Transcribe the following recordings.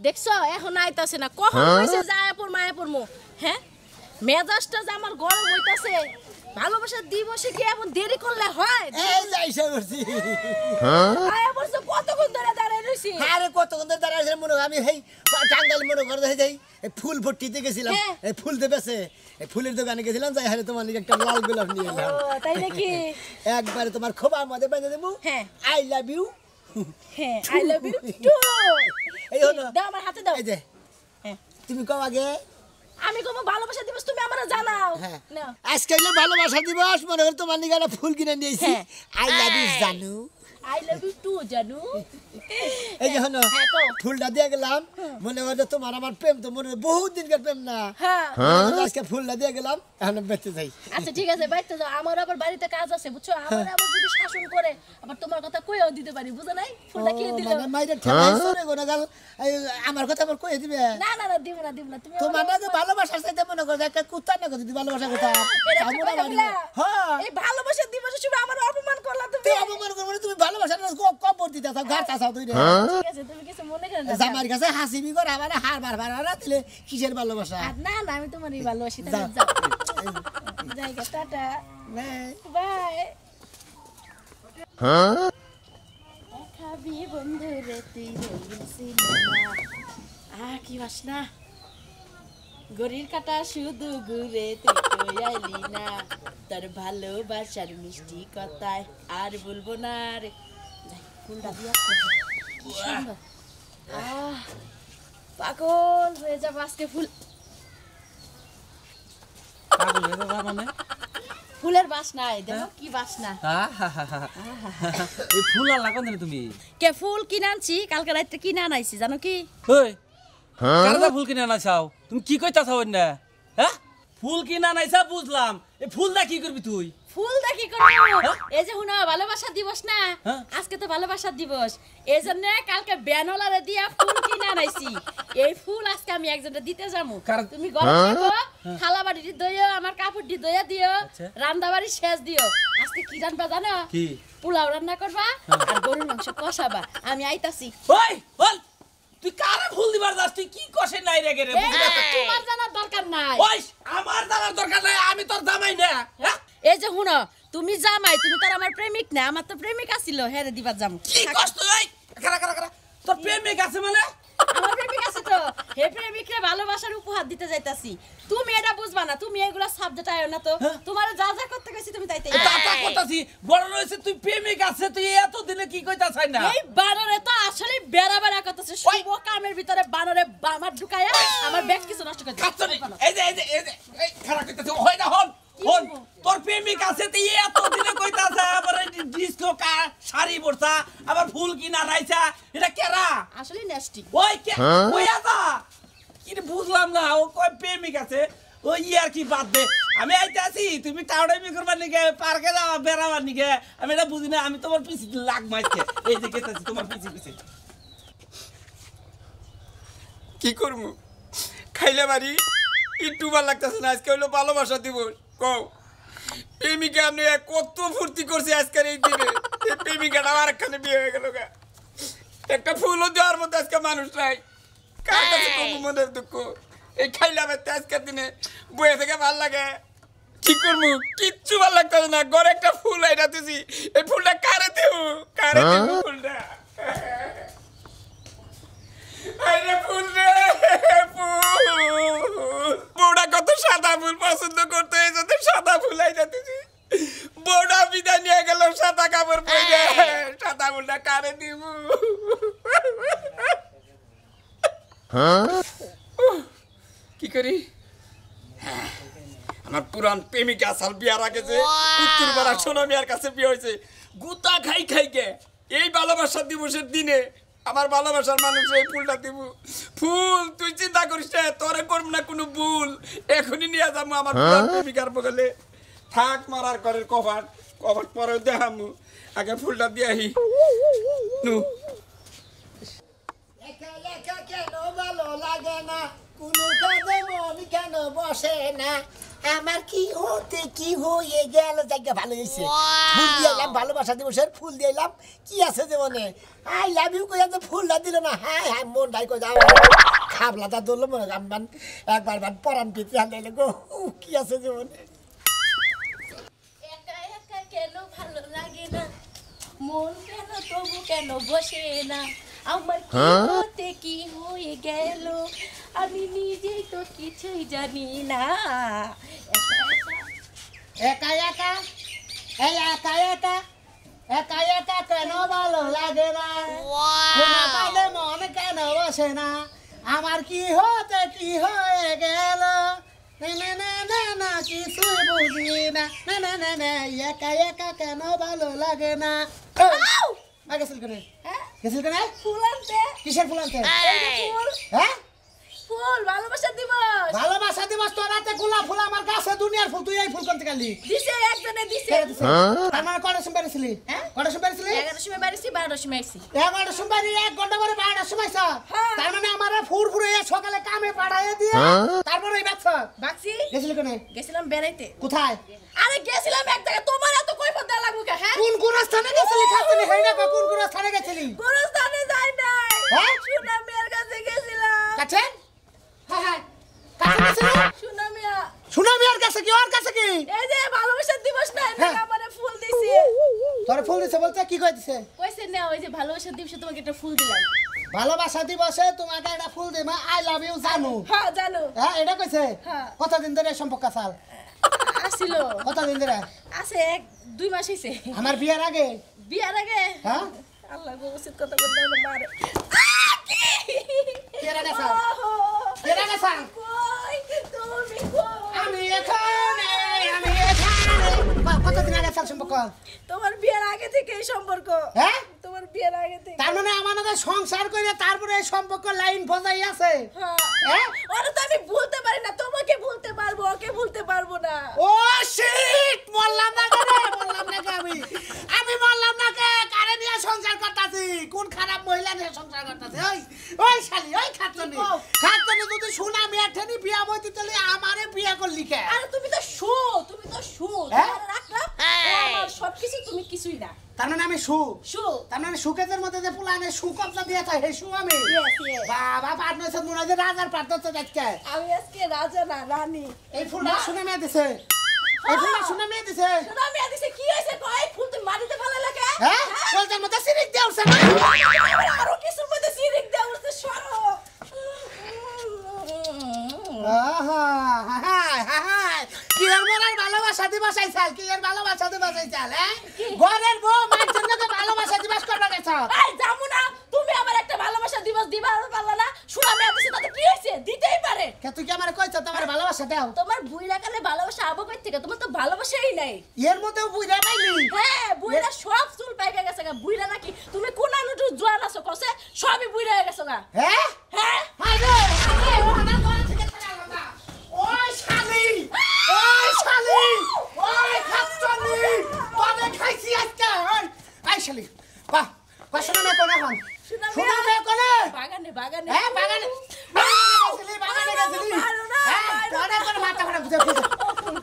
দেখছ? এখন আইতাছে না। কখন কইছে যায় পর মায়া পড়মু হ্যাঁ? মেজাজটা যে আমার গরম হইতাছে। ভালোবাসা দিবসে কি এমন দেরি করলে হয়? এই যাইছে করছি আয়া বলছে কতক্ষণ ধরে দাঁড়ায় রইছি? আরে কতক্ষণ ধরে দাঁড়ায় আছে মনে আমি এই টাঙ্গাইল মনে করে দেখে যাই ফুল ভর্তিতে গেছিলাম হ্যাঁ। এই ফুল দেবেছে এই ফুলের দোকানে গেছিলাম যাই হারে তোমার একটা লাল গোলাপ নিয়ে এলাম। ও, তাই নাকি? একবারে তোমার খোবা মধ্যে বেঁধে দেবো। হ্যাঁ। আই লাভ ইউ হ্যাঁ আই লাভ ইউ টু এই হলো। দাও আমার হাতে দাও। এই যে। হ্যাঁ। তুমি কও আগে। আমি কোনো ভালোবাসা দিবস তুমি আমারে জানাও। হ্যাঁ। আজকে হলো ভালোবাসা দিবস মনে করে তোমার নিগানা ফুল কিনে নিয়েছি। আই লাভ ইউ জানু। আই লাভ ইউ টু জানু এই যে হলো হ্যাঁ, ফুলটা দিয়ে গেলাম মনে হয় তোমার আমার প্রেম তো মনে বহুত দিনকার প্রেম না। হ্যাঁ। আজকে ফুলটা দিয়ে গেলাম এখন বেঁচে যাই। আচ্ছা ঠিক আছে বাইতে যাও। আমার আবার বাড়িতে কাজ আছে বুঝছ? আমার আবার যদি শাসন করে আবার তোমার কথা কইও দিতে পারি বুঝো নাই? ফুলটা কি মানে মাইরে ঠেলাই সরে গোনা গাল আমার কথা আমার কয়ে দিবে? না না না দিব না দিব না। তুমি তোমার না যে ভালোবাসার চাইতে মনে করো একটা কুত্তা না যদি ভালোবাসা কথা হ্যাঁ এই ভালোবাসা সময় আমার অপমান করলা তুমি। অপমান করব তুমি ভালোবাসা না কবর দিতে চাও ঘাট চাও তুই কিছু মনে জামার কাছে হাসিবি করে আমার হার বার বার দিলে কিসের ভালোবাসা? না না আমি তোমারই ভালোবাসি যাও। তুমি টাটা। বাই। খাবি বন্ধু রে তুই রঙিন কি বাসনা গরির কাটা শুধু ঘুরে আইলি না। তোর ভালোবাসার মিষ্টি কথায় আর বলব না রে। যাই, দিয়া কি সুন্দর। আহ পাগল হয়ে যাব আজকে ফুল। পাগল হয়ে যাবা মানে? ফুলের বাসনায় দেখো কি বাসনা। আহাহাহা। এই ফুল আর লাগান তুমি? কে ফুল কিনে আনছি? কালকে রাত্রে কিনে আনাইছি জানো কি? ওই কারদা ফুল কিনে আনাইছাও? তুমি কি কইতা চাও না হ্যাঁ? ফুল কিনে আনাইছা বুঝলাম। এই ফুল দা কি করবি তুই? ফুল দেখি করব? এই যে হুনা ভালোবাসা দিবস না? হ্যাঁ। আজকে তো ভালোবাসা দিবস। এই জন্য কালকে ব্যানলারে দিয়া ফুল কিনে আনাইছি। এই ফুল আজকে আমি একজনটা দিতে যাব কার- তুমি গরম থাকো থালা বাড়ি দইও আমার কাপড় দি দইয়া দিও আচ্ছা। রান্না বাড়ি শেষ দিও। আজকে কি রান্না জানো? কি? পোলাও রান্না করবা আর গরুর মাংস কষাবা। আমি আইতাছি। ওই বল! তুই কারে ফুল দিবার যাস? তুই কি কষে নাই রে গেরে তোমার জানার দরকার নাই। ওই আমার জানার দরকার নাই আমি তোর জামাই না হ্যাঁ? এই যে শুনো তুমি জামাই তুমি তো আমার প্রেমিক না আমার তো প্রেমিক আছিল হেরে দিবার যাম। কি কষ্ট ওই কারা কারা কারা তোর প্রেমিক আছে মানে আমার প্রেমিক আছে তো হে প্রেমিকরে ভালোবাসার উপহার দিতে যাইতাছি। তুমি এটা বুঝবা না তুমি এগুলা সাবজেক্ট আয়ো না তো। তোমার যা যা করতে কইছি তুমি তাইতে দাদা কথাছি বড় রয়েছে তুই প্রেমিক আছে তুই এত দিনে কি কইতা চাই না? এই বানরে তো আসলে বেড়া বেড়া করতেছে শুভ কামের ভিতরে বানরে বামার ঢুকায়া আমার ব্যাগ কিছু নষ্ট করে এই যে এই যে এই যে এই খারাপ কইতাছে। হয় না হন হন। তোর প্রেমিক আছে তুই এত দিনে কইতাছে আবার ডিস্কো কা শাড়ি পরছা আবার ফুল কিনা রাইছা এটা কেরা? আসলে নেস্টি ওই কে ওই আদা কি রে বুঝলাম না, ও কয় প্রেমিক আছে, ওই ইয়ার কি বাদ দে। আমি আইতে আছি তুমি টাউডামি করবার নিকে পার্কে যাওয়া, বেড়াবার নিকে আমি এটা বুঝি না, আমি তোমার পিছি লাগ মারছে এই যে গেতেছি, তোমার পিছি পিছি। কি করব? খাইলে বাড়ি, একটু ভালো লাগতেছে না, আজকে হলো ভালোবাসা দিবস, কও। প্রেমিকা আপনি কত ফুর্তি করছে আজকের এই দিনে। প্রেমিকাটা আর একখানে বিয়ে হয়ে গেল একটা ফুলও দেওয়ার মতো আজকে মানুষ নাই। কার কাছে কমু মনের দুঃখ। এই খাইলাম আজকের দিনে? বয়ে থেকে ভালো লাগে। কি করব? কিচ্ছু ভালো লাগতেছে না। ঘরে একটা ফুল আইনা দিছি এই ফুলটা কারে দেব? কারে দেব ফুলটা? আরে ফুল রে ফুল। বউটা কত সাদা ফুল পছন্দ করতে। এই জন্য সাদা ফুল আইনা দিছি বউটা বিদায় নিয়ে গেল সাদা কাপড় পরে। সাদা ফুলটা কারে দিব? কি করি? আমার পুরান প্রেমিকা সাল বিয়ার আগে যে উত্তর পাড়া সোনা মিয়ার কাছে বিয়ে হয়েছে গুতা খাই খাই গে। এই ভালোবাসা দিবসের দিনে আমার ভালোবাসার মানুষ এই ফুলটা দিব। ফুল তুই চিন্তা করিস না তোরে করব না কোনো ভুল। এখনই নিয়ে যাব আমার পুরান প্রেমিকার বগলে। থাক মারার করের কভার কভার পরে দেখামু। আগে ফুলটা দিয়ে আহি নু। কেন ভালো লাগে না? কোনো কাজে মন কেন বসে না? আমার কি হতে কি হয়ে গেল? জায়গা ভালো হয়েছে। ফুল দিয়ে এলাম ভালোবাসা দিবসের ফুল দিয়ে এলাম। কি আছে জীবনে? আই লাভ ইউ কইয়া তো ফুলটা দিল না। হ্যাঁ হ্যাঁ মন ডাই কই যাও খাবলাটা ধরলো মনে আমার একবার বার পরান পিতে আনলে গো কি আছে জীবনে? একা একা কেন ভালো লাগে না? মন কেন তবু কেন বসে না? আমার কি হতে কি হয়ে গেল? আমি নিজেই তো কিছুই জানি না। একা একা? এই একা একা? একা একা কেন ভালো লাগে না? মন কেন বসে না? আমার কি হতে কি হয়ে গেল? না না না না না বুঝি না। না না না একা একা কেন ভালো লাগে না? আউ! আ, গেছিল কেন হ্যাঁ? গেছিল কেন? ফুল আনতে। কিসের ফুল আনতে? হ্যাঁ? ফুল ভালোবাসা দিবস। ভালোবাসা দিবস তোর হাতে গোলাপ ফুল আমার কাছে দুনিয়ার ফুল তুই এই ফুল করতে গেলি দিছে একজনে দিছে। কে তার মানে কটার সময় বেরিয়েছিলি হ্যাঁ? কটার সময় বেরিয়েছিলি এগারোটার সময় বাড়িছি বারোটার সময় আইছি এগারোটার সময় বেরিয়ে এক ঘণ্টা পরে বারোটার সময় স্যার হ্যাঁ। তার মানে আমার ফুর ফুরে সকালে কামে পাঠাইয়ে দিয়ে তারপরে ওই বাচ্চা বাক্সি? গেছিলি কেন? গেছিলাম বেড়াইতে। কোথায়? আরে গেছিলাম এক জায়গায়। তোমার এত কই পথ দেওয়া লাগবে হ্যাঁ? কোন কোন স্থানে গেছিলি খাতনি? হয় না কোন কোন স্থানে গেছিলি? গুরুস্থানে যাই নাই। হ্যাঁ? সুনামিয়ার কাছে গেছিলাম। কাছে? সুনামি আর কাছে কি ওর কাছে কি? এই যে ভালোবাসার দিবস না হ্যাঁ। আমারে ফুল দিছে। তোর ফুল দিছে বলতে কি কই দিছে কইছে না ওই যে ভালোবাসার দিবসে তোমাকে একটা ফুল দিলাম। ভালোবাসা দিবসে তোমাকে একটা ফুল দিমা আই লাভ ইউ জানু। হ্যাঁ জানো। হ্যাঁ এটা কইছে? হ্যাঁ। কতদিন ধরে সম্পর্ক চাল? আসছিল কতদিন ধরে? আছে এক দুই মাস হইছে। আমার বিয়ার আগে? বিয়ার আগে? হ্যাঁ। আল্লাহ গো উচিত কথা বলতে মারে। কেরা গেছে? কেরা গেছে? কই তুমি কই? আমি এখানে আমি এখানে। কতদিন আগে চাল সম্পর্ক? তোমার বিয়ের আগে থেকে এই সম্পর্ক। হ্যাঁ? তোমার বিয়ের আগে থেকে। তার মানে আমাদের সংসার করে তারপরে এই সম্পর্ক লাইন আছে? হ্যাঁ। হ্যাঁ? তো আমি ভুলতে পারি না তোমাকে ভুলতে পারব ওকে ভুলতে পারব না। ও শিট মরলাম না কে মরলাম না কে আমি? আমি মরলাম না কে নিয়ে সংসার করতাছি। কোন খারাপ মহিলা নিয়ে সংসার করতাছি? ওই ওই শালি ওই খাতনি? খাতনি যদি শুনা মেয়েঠেনি বিয়া বইতে তাহলে আমারে বিয়া করলি কে? আরে তুমি তো শো তুমি তো শো? রাখলাম ও আমার সবকিছু তুমি কিছুই না। তার মানে আমি শু শো তার মানে সুকেতের মধ্যে যে পুলানে সু কবজা দিয়ে সু আমি। Yes, yes. বাবা মনে হয় যে রাজার পার্টনার তো দেখতে আমি আজকে রাজা না রানী। এই ফুলটা শুনে মেয়ে দিছে। এই ফুলটা শুনে মেয়ে দিছে শোনো আমি আদিছে কি হয়েছে? কয় ফুল তুমি মাটিতে ফেলে লাগে? হ্যাঁ? কলজার মধ্যে সিরিক দিয়ে উঠছে না? আরও কিছুর মধ্যে সিরিক দেওয়া উঠছে সরো। আহা, হাহাই, হাহাই। কি এর মরার ভালোবাসা কি এর আইছাল হ্যাঁ? ঘরের বউ মায়ের জন্য ভালোবাসা দিবস করবা গেছ এই না তুমি আমার একটা ভালোবাসা দিবস দিবা পারলা না শুনা আমি আদিছে তাতে কি হইছে দিতেই পারে। কে তুই কি আমারে কইছ তোমার ভালোবাসা দাও? তোমার বুইরা কালে ভালোবাসা আবো কই থেকে? তোমার তো ভালোবাসাই নাই। এর মধ্যেও বুঝা পাইলি? হ্যাঁ বুইরা সব চুল পাইকা গেছে গা। বুইরা নাকি তুমি কোন আনুটু জোয়ান আছো কসে? সবই বুইরা হয়ে গেছো গা। হ্যাঁ হ্যাঁ হাই রে হাই রে, আমার ঘরে থেকে ছাড়া হলো না। ওই শালি ওই শালি ওই খাচ্চনি তবে খাইছি আজকে ওই আই শালি বাহ বাহ শোনা মে কোনে হন শোনা মে- শোনা মে কোনে বাগানে বাগানে হ্যাঁ বাগানে বাগানে গেছিলি বাগানে গেছিলি মারো না, হ্যাঁ মারো তোরে করে মাথা করে দে ফুল দে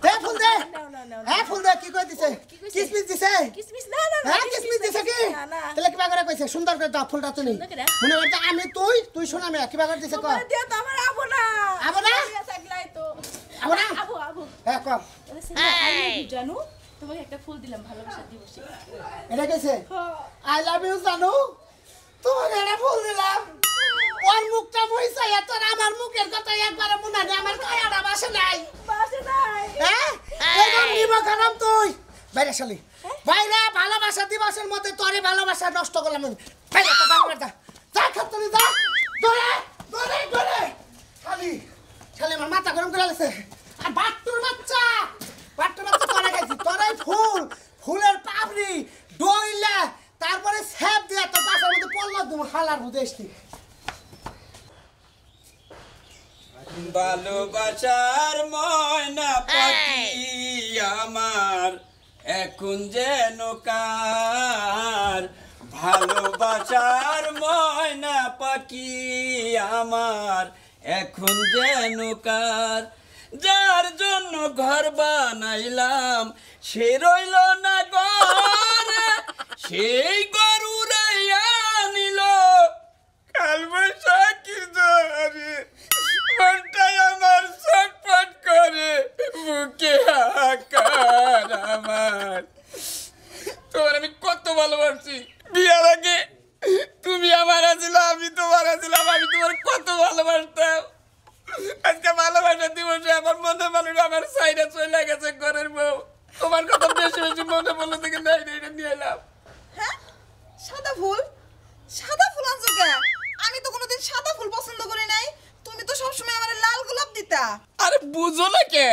দে ফুল দে নাও, নাও, নাও, হ্যাঁ ফুল দে কি কই দিছে কি কইছে? কিসমিস দিছে কিসমিস না না না হ্যাঁ কিসমিস দিছে কি না না তাহলে কিবা করে কইছে সুন্দর করে দাও ফুলটা তুমি সুন্দর করে? মনে করতে আমি তুই তুই শোনা মে কিবা করে দিছে কর তোমার দিয়া তো আমার আবো না আবো না? দিয়া থাকলাই তো আবো না? আবো আবো হ্যাঁ কর বলে, সিনেমা, I love you, জানু তোমাকে একটা ফুল দিলাম ভালোবাসা দিবসে। এটা কইছে হ্যাঁ। আই লাভ ইউ জানো। তোমাকে এটা ফুল দিলাম। ওর মুখটা এত আমার মুখের কথা একবার মনে নেই আমার কায়াটা বাসে নাই। বাসে নাই। হ্যাঁ একদম নিব খারাপ তুই। বাইরে শালি বাইরে ভালোবাসা দিবসের মধ্যে তোরে ভালোবাসা নষ্ট করলাম আমি। বাইরে তো বাংলা যা যা। খাতুনি যা শালি শালি আমার মাথা গরম করে লাগছে আর বাট্টুর বাচ্চা। বাট্টুর বাচ্চা তোরে গেছি। তোরে ফুল ফুলের পাপড়ি ডইলা তারপরে স্যাপ দিয়া তোর পাশের মধ্যে পড়ল তুমি হালার বুঝে ভালোবাসার ময়না পাখি আমার এখন যেন কার? ভালোবাসার ময়না পাখি আমার এখন যেন কার? যার জন্য ঘর বানাইলাম, সে রইল না ঘরে, সেই গরু রাইয়া নিল কাল বৈশাখী জরে মনটাই আমার ছটফট করে, বুকে হাকার আমার। তোমার আমি কত ভালোবাসি। বিয়ার আগে তুমি আমার আছিল, আমি তোমার আছিলাম, আমি তোমার কত ভালোবাসতাম। আজকে ভালোবাসা দিবসে আমার মনে মানুষ আমার সাইডে চলে গেছে ঘরের বউ। তোমার কথা বেশি বেশি মনে পড়ল থেকে নাই এটা নিয়ে এলাম। হ্যাঁ? সাদা ফুল? সাদা ফুল আনছো আমি তো কোনোদিন সাদা ফুল পছন্দ করি নাই। তুমি তো সবসময় আমার লাল গোলাপ দিতা। আরে বুঝো না কে?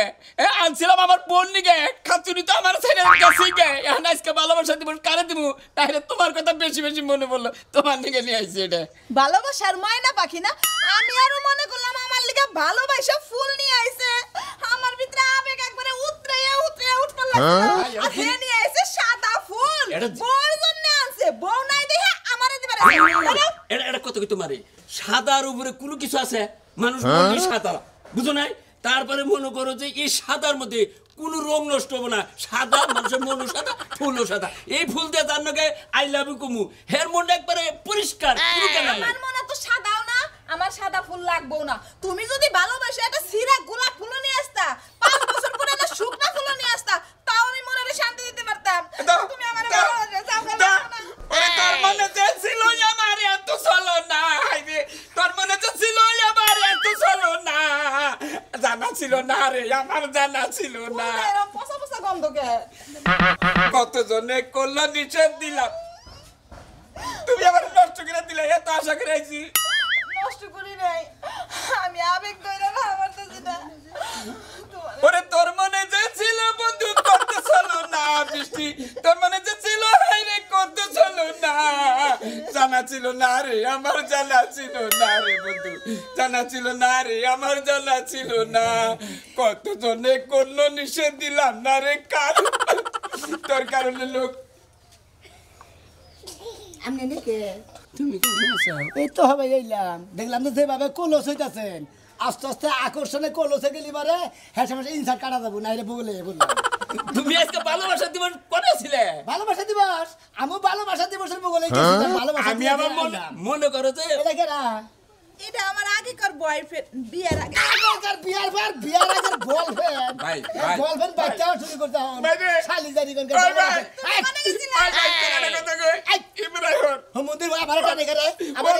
আনছিলাম আমার বোন নিকে। খাচুরি তো আমার সাইডে কাছেই গে এখন আজকে ভালোবাসা দিবস কারে দিব? তাহলে তোমার কথা বেশি বেশি মনে পড়ল। তোমার নিকে নিয়ে আইছি এটা। ভালোবাসার ময়না পাখি না? আমি আরও মনে করলাম আমার লিগা ভালোবাসা ফুল নিয়ে আইছে। আমার ভিতরে আবেগ একবারে উতরাইয়া উতরাইয়া উঠবার লাগছে। আর হে নিয়ে আইছে সাদা ফুল। বউর জন্য আনছে। বউ নাই দেখে আমারে দিবার এটা এটা কত কি তোমারে? সাদার উপরে কোনো কিছু আছে? মানুষ বলি সাদা। বুঝো নাই? তারপরে মনে করো যে এই সাদার মধ্যে কোনো রং নষ্ট হবে না। সাদা মানুষের মনও সাদা ফুলও সাদা। এই ফুল দিয়ে তার নাকি আই লাভ ইউ কুমু। হের মনটা একবারে পরিষ্কার আমার মনে তো সাদাও আমার সাদা ফুল লাগবেও না। তুমি যদি ভালোবাসো একটা সিরা গোলাপ ফুল নিয়ে আসতা পাঁচ বছর পরে একটা শুকনা ফুল নিয়ে আসতা তাও আমি মনে শান্তি দিতে পারতাম। তুমি আমার ভালোবাসো যাও তোর মনে যে ছিল আমার এত চলো না তোর মনে যে ছিল আমার এত চলো না জানা ছিল না রে আমার জানা ছিল না। পচা পচা গন্ধ কে? কতজনে করল নিষেধ দিলাম। তুমি আমার নষ্ট করে দিলে এত আশা করে নষ্ট করি নাই। আমি আবেগ ধরে না আমার তো যেটা ওরে তোর মনে যে ছিল বন্ধু করতে চলো না বৃষ্টি। তোর মনে যে ছিল হাইরে করতে চলো না। জানা ছিল না রে আমার জানা ছিল না রে বন্ধু। জানা ছিল না রে আমার জানা ছিল না। কতজনে করল নিষেধ দিলাম না রে কার তোর কারণে লোক আমি নাকি তুমি কেমন আছো এই তো হবে এইলাম। দেখলাম তো যেভাবে কলস হইতাছেন আস্তে আস্তে আকর্ষণে কলসে গেলি পারে হ্যাঁ সময় ইনসার্ট কাটা যাব না এটা বলে। বললাম তুমি আজকে ভালোবাসা দিবস করেছিলে ভালোবাসা দিবস? আমি ভালোবাসা দিবসের বগলে ভালোবাসা আমি আমার মনে করো যে এটা কেনা এটা আমার আগেকার বয়ফ্রেন্ড বিয়ের আগে। আগেকার বিয়ার পর বিয়ার বলফ্রেন্ড ভাই, ভাই, বলফ্রেন্ড বাচ্চা শুরু করতে হবে। শালি জারি ভাই। কথা কই। ইব্রাহিম, মন্দির আমার টানে করে। আমার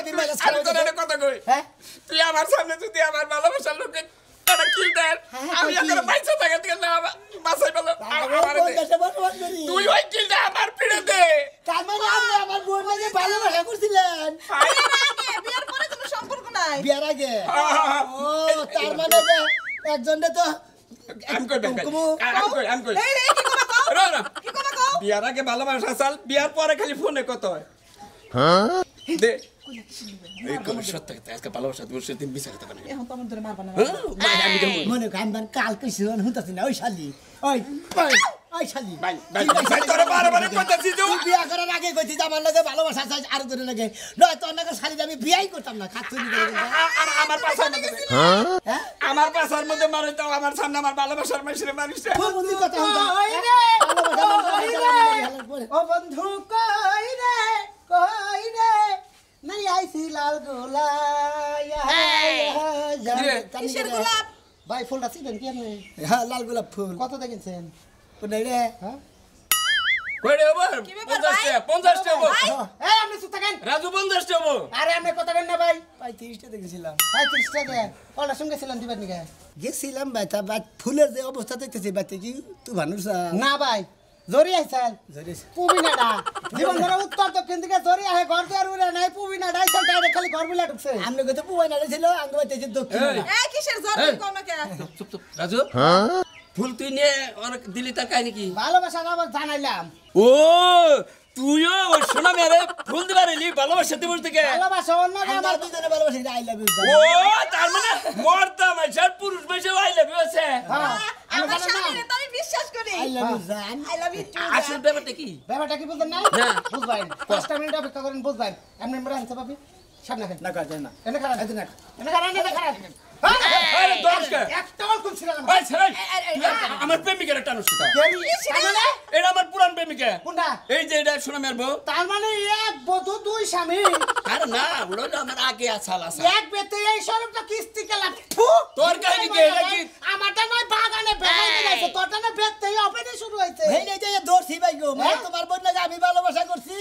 কথা কই। হ্যাঁ? তুই আমার সামনে যদি আমার ভালোবাসার লোকে একটা কিল দেন, হ্যাঁ, আমি এখন কি? বাইচে থেকে না আমা- বাঁচাই পেল, আ- আমারে দে। দেশে বসবাস করি। তুই ওই কিলটা আমার ফিরে দে তার মানে আপনি আমার বোন ভালোবাসা করছিলেন। বিয়ের পরে কোনো সম্পর্ক নাই। বিয়ার আগে? ও তার মানে একজনে তো বিয়ার আগে ভালোবাসা চাল। বিয়ার পরে খালি ফোনে কত হয়। দে। এই কই, সত্য কথা, আজকে ভালোবাসা দিবস সেদিন বিচার করতে পারি এখন তো আমার ধরে মারবা না? ভাই আমি যাব মনে করেন আমার কাল কিছু হুঁতাছি না ওই শালি। ওই। ওই ওই শালি। ভাই ভাই ভাই তোরে বারে বারে কইতাছি যে তুই বিয়া করার আগে কইছিস আমার লাগে ভালোবাসা চাই আর তোর লাগে। নয় তোর লাগে শালি আমি বিয়াই করতাম না খাচ্ছি আ- আ- আমার পাশার মধ্যে হ্যাঁ? আমার পাশার মধ্যে মারে তো আমার সামনে আমার ভালোবাসার মানুষের মানুষ বন্ধু কথা ও বন্ধু কই রে? কই রে? নাই আইছি লাল গোলাপ? ভাই ফুলটা চিনেন কি আপনি? হ্যাঁ লাল গোলাপ ফুল। কত দেখেছেন? কোনটা রে? হ্যাঁ? কই রে ওবার কি ব্যাপার 50 ভাই? টাকা 50 টাকা এই আপনি চুপ থাকেন। রাজু 50 টাকা আরে আপনি কথা কেন না ভাই। ভাই তিরিশটা দেখেছিলাম ভাই তিরিশটা দেন ওনার সঙ্গে ছিলাম দিবার নিকে গেছিলাম ভাই তা ভাই ফুলের যে অবস্থা দেখতেছি ভাই কি তুই মানুষ না? ভাই জরি আইসাল পুবি নাডা জীবন ধরে উত্তর দক্ষিণ দিকে জরি আহে ঘর দুয়ার উড়ে নাই পুবি নাডা আইসাল ডাইরেক্ট খালি ঘর বুলা ঢুকছে। আমনে কত পুয়াই না ছিল আঙ্গ ভাই দক্ষিণ এই। এই কিসের জ্বর এই। কে? চুপ চুপ রাজু? ফুল তুই নিয়ে ওর দিলি তার কাহিনী কি? ভালোবাসা আবার জানাইলাম। ও তুইও ওই সোনা মেরে ফুল দিবার এলি ভালোবাসা দিবস থেকে ভালোবাসা অন্য আমার আমার দুজনে ভালোবাসি আই লাভ ইউ ও তার মানে মর্দা মাইশার পুরুষ মাইশা আই লাভ ইউ আছে। আমার স্বামীরে তো আমি বিশ্বাস করি। আই লাভ ইউ জান। আই লাভ ইউ টু আসল ব্যাপারটা কি? ব্যাপারটা কি বুঝলেন না না। বুঝবেন পাঁচটা মিনিট অপেক্ষা করেন বুঝবেন এমনি মনে আনতে পাবি সামনে না কাজ না। এনে খারাপ এনে খারাপ এনে খারাপ এনে খারাপ আরে দশকে একটা অল্প ছিল না ভাই ছেড়ে আমার প্রেমিকের একটা অনুষ্ঠান এটা? আমার পুরান প্রেমিকা। এই যে এটা শোনা মেরব তার মানে এক বধূ দুই স্বামী। আরে না ওটা আমার আগে আসাল আসা এক বেতে এই সরবটা কিস্তি কেলাম তোর কাহিনী কি? এটা কি? আমারটা নয় বাগানে বেড়াই দিলাইছে। তোরটা না বেতেই অপেনে শুরু হইছে এই নে যে দর্শি ভাই গো। মানে হ্যাঁ? তোমার বোন আমি ভালোবাসা করছি।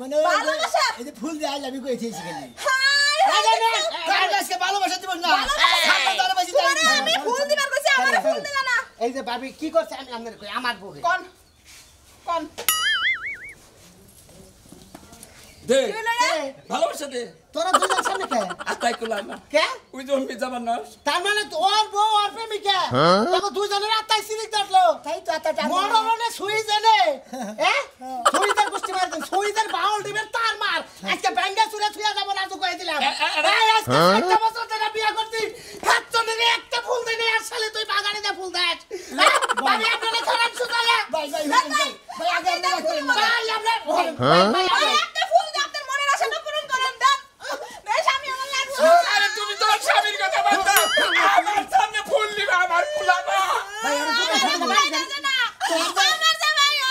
মানে ভালোবাসা? এই যে ফুল দিয়ে আই লাভ ইউ কইছি সেখানে হাই এই যে ভাবি কি করছে? আমি আপনার আমার বউরে কোন? কোন? দে ভালোবাসা দে তোরা দুজন সামনে কে আত্মাই করলাম না কে ওই যে আমি যাবার না তার মানে তোর বউ আর প্রেমিকা তখন দুজনের আত্মাই সিরিক ধরলো তাই তো আতা টান মরণে সুই জানে হ্যাঁ সুইদের গোষ্ঠী মার দিন সুইদের বাউল দিবেন তার মার আজকে ব্যাঙ্গে চুরে ছুঁয়া যাব না তো কয়ে দিলাম আজকে ষাটটা বছর ধরে বিয়ে করছি সাতজনের একটা ফুল দিনে আর সালে তুই বাগানে দে ফুল দেখ হ্যাঁ? ভাবি খারাপ সুতালে ভাই ভাই ভাই আগে আমরা ভাই আমরা- একটা ফুল দিয়ে আপনার মনের আশাটা পূরণ করেন দেন বেশ আমি আমার লাগবে আরে তুমি তোমার স্বামীর কথা বাদ দাও আমার সামনে ফুল নিবে আমার ফুলাবা ভাই আমরা দুজন সামনে ভাই আমার জামাই সেরি গো ফুল তো দিলা গো খালি এই তো লাগাইছি আই লাভ ইউ কইছি ও বাবা গো বাবা ও ভাই আর বাবার ভাই কিছু মাছ মাছ দে ও ভাই আপনার তবে থেকে হাত চালান দিছ কেউ কি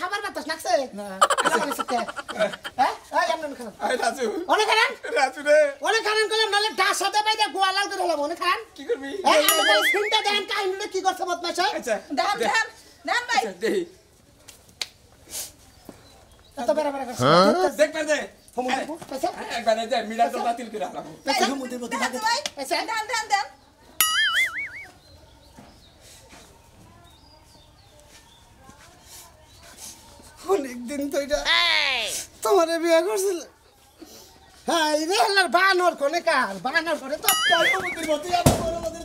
সাবার বাতাস লাগছে না হ্যাঁ অনেক খান রাজু রে অনেক খান করলাম নালে ডাস সাথে বাইদে গোয়ালাল করে হলাম অনেক খান কি করবি এই আমাদের সিনটা দেন কাহিনীটা কি করছে বদমাশ হয় আচ্ছা দেন দেন দেন ভাই আচ্ছা, এত বেড়া বেড়া করছে দেখবে দে ফমু ফমু পয়সা? হ্যাঁ, একবার দে মিডার তো বাতিল করে রাখলাম। এই সমুদ্রের মধ্যে দেন থাকে তো ভাই পয়সা? দেন দেন দেন। অনেকদিন তো এটা তোমার বিয়ে করছিল। হ্যাঁ রে বানর কোনে কার? বানর করে তো আমি সমুদ্রের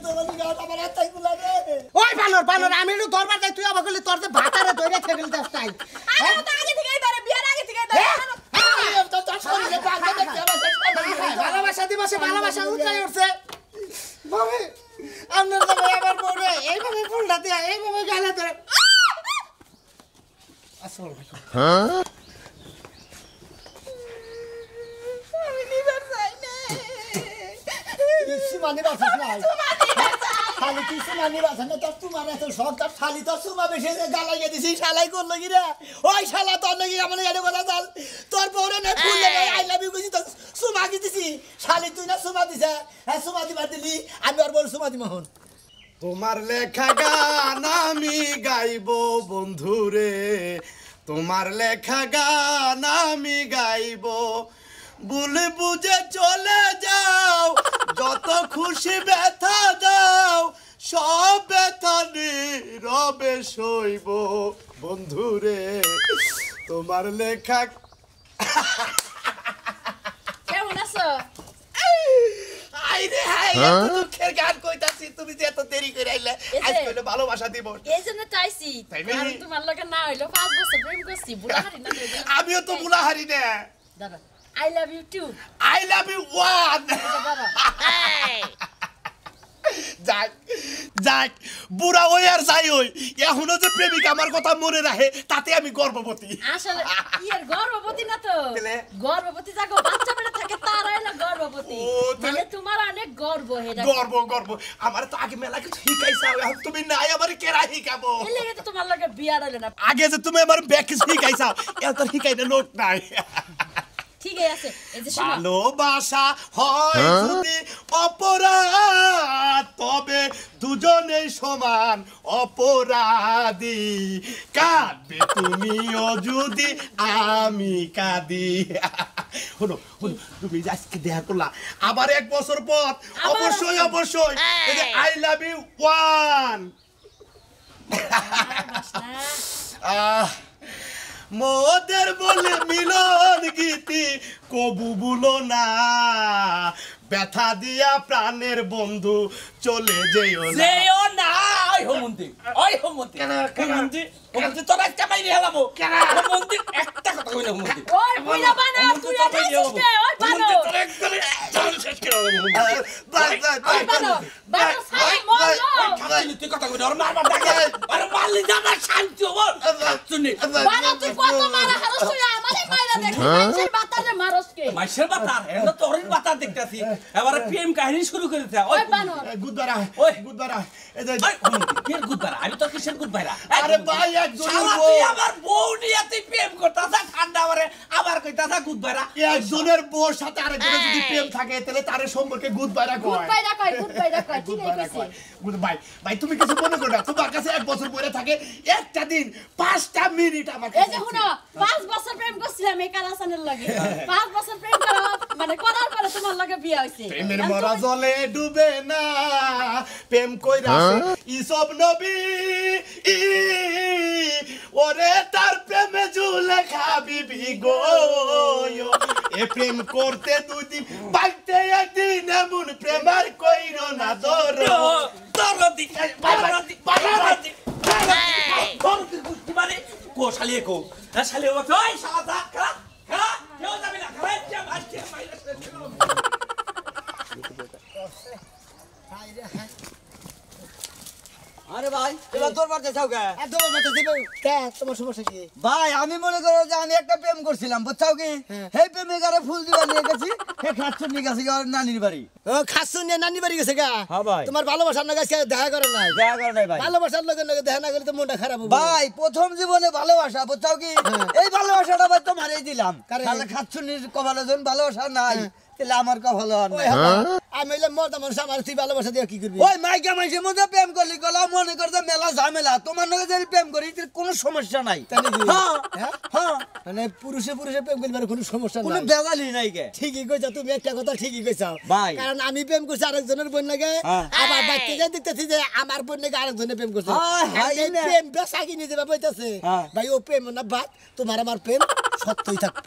তোমার গাছ আমার এতই গুলা রে। ওই বানর বানর আমি একটু দরবার যাই তুই আবার করলি তোর যে ভাতারে দইরে খেবিল দাস তাই ভালোবাসা দিবসে ভালোবাসা উঠলাই উঠছে। ভাবে আপনার তো ভাই আমার বউরে এইভাবে ফুলটা দিয়া এইভাবে গালে ধরে। আমি নিবার চাই না। সুমানি বাসা নাই খালি তোর তোমার এত শখ তোর খালি তোর সুমা বেশি গালাই দিছি শালাই করল কি রে ওই শালা তোর নাকি আমার গাড়ি কথা চল তোর বউরে না ফুল আই লাভ ইউ কইছি তোর সুমা কি দিছি? শালি তুই না সুমা দিছে? হ্যাঁ সুমা দিবা দিলি আমি আর বল সুমা তোমার লেখা গান আমি গাইব বন্ধুরে তোমার লেখা গান আমি গাইব। ভুলে বুঝে চলে যাও যত খুশি ব্যথা দাও সব ব্যথা নীরবে সইব। বন্ধুরে তোমার লেখা কেমন আছো? আইরে হাই এত দুঃখের গান কইতাছি তুমি যে এত দেরি করে আইলে আজ কইলে ভালোবাসা দিবস। এই জন্য চাইছি তাই তোমার লগে না হইল পাঁচ বছর প্রেম করছি বুড়া হারি না আমিও তো মুলাহারি না। দাদা I love you too I love you one যাক যাক বুড়া ওই আর যাই ওই এখনও যে প্রেমিক আমার কথা মনে রাখে তাতে আমি গর্ভবতী। আসলে ইয়ের গর্ভবতী না তো? গর্ভবতী যাগো বাচ্চা বেটা থাকে তারাই না গর্ভবতী? মানে তোমার অনেক গর্ব হেডা গর্ব গর্ব। আমার তো আগে মেলা কিছু শিখাইছাও এখন তুমি নাই আমার কেরা শিখাবো? এই লেগে তো তোমার লগে বিয়া রইল না। আগে যে তুমি আমার ব্যাগ কিছু শিখাইছাও এত শিখাইতে লোক নাই। ঠিক আছে। এই যে শোনো। ভালোবাসা হয় যদি অপরাধ তবে দুজনেই সমান অপরাধী। কাঁদবে তুমিও যদি আমি কাঁদি। শোনো শোনো তুমি যে আজকে দেখা করলা আবার এক বছর পর অবশ্যই অবশ্যই। আই লাভ ইউ ওয়ান আহ মোদের বলে মিলন গীতি কবু বুলো না। ব্যথা দিয়া প্রাণের বন্ধু চলে যেও না। যেও না। ওই হোমন্তি ওই হোমন্তি হোমন্তি হোমন্তি তোর একটা মাইরে হেলামো হোমন্তি একটা কথা কইলে হোমন্তি ওই বুইরা বানা খাইছিস হেলামো। রে ওই বানো তোর একদমই জান শেষ শেষ করে দেবো ভাই ভাই ভাই বানর বানর সাই খাচ্ছি তুই কথা কই ওর মারবার ডাকে। আরে মারলি যা আমার শান্তি হব। বানর তুই কত মারা হারস তুই কে মাইশের বাতার এন্ড তোরির বাতার দেখতাছি। এবারে প্রেম কাহিনী শুরু করেছে ওই ওই বানর। ওই। গুদ্দারা এই যে ওই গুদবারা আমি তো কিসের গুদবারা আরে ভাই একজনের শালা বউ। আমার বউ নিয়ে তুই প্রেম করতাছা ঠান্ডা আমারে আবার কইতাছা গুদবারা একজনের বউর সাথে আরেকজনের যদি প্রেম থাকে তাহলে তার সম্পর্কে গুদবারা গুড কয়। গুড বাই ঠিক আছে গুড ভাই ভাই তুমি কিছু মনে করো না তোমার কাছে এক বছর পরে থাকে একটা দিন পাঁচটা মিনিট আমার এই যে শুনো পাঁচ বছর প্রেম করছিলাম এই কালাসানের লাগে। পাঁচ বছর প্রেম মানে করার পরে তোমার লাগে বিয়ে হয়েছে প্রেমের মরা জলে ডুবে না প্রেম কইরা ইসব নবী। ওরে তার প্রেমে ঝুলে খাবি গো। এ প্রেম করতে দুদিন পাইতে একদিন এমন প্রেম আর কইর না দরদি। দরদি গুষ্টি মানে কো শালিয়ে কো হ্যাঁ শালিয়ে ও ওই শালা দা খেলা খেলা কেউ যাবে না খেলা যা মারছে মাইরা আরে ভাই এবার তোর বাড়িতে যাও কে একদম মতো দিবে কে? তোমার সমস্যা কি? ভাই আমি মনে করো যে আমি একটা প্রেম করছিলাম বুঝছাও কি? সেই প্রেমিকারে ফুল দিবা নিয়ে গেছি হে খাচ্ছর নিয়ে গেছি নানির বাড়ি। ও খাসু নিয়ে নানি বাড়ি গেছে গা? হ্যাঁ ভাই। তোমার ভালোবাসার নাকি আজকে দেখা করে নাই। দেখা করে নাই ভাই। ভালোবাসার লগে লগে দেখা না করলে তো মনটা খারাপ হবে। ভাই প্রথম জীবনে ভালোবাসা বুঝছাও কি? এই ভালোবাসাটা ভাই তোমারই দিলাম। কারে? তাহলে খাচ্ছুনির কপালে যখন ভালোবাসা নাই। তাহলে আমার কপালে আর নাই। আমি এলে মরদা মানুষ আমার তুই ভালোবাসা দিয়ে কি করবি? ওই মাইকা মাইসের মধ্যে প্রেম করলি গলা মনে মেলা ঝামেলা। তোমার লগে যদি প্রেম করি তাহলে কোনো সমস্যা নাই। হ্যাঁ হ্যাঁ? হ্যাঁ। মানে পুরুষে পুরুষে প্রেম করবার কোনো সমস্যা কোনো নাই। বেজালি নাই কে ঠিকই কইছা তুমি একটা কথা ঠিকই কইছা। ভাই। কারণ আমি প্রেম করছি আরেকজনের বোন লাগে হ্যাঁ। আবার বাচ্চা যাই দেখতেছি যে আমার বোন নাকি আরেকজনে প্রেম করছে। হ্যাঁ, হ্যাঁ, আর এই এই না। প্রেম বেসা কিনে দেবা বইতেছে হ্যাঁ। ভাই ও প্রেম না বাদ। তোমার আমার প্রেম সত্যই থাকব।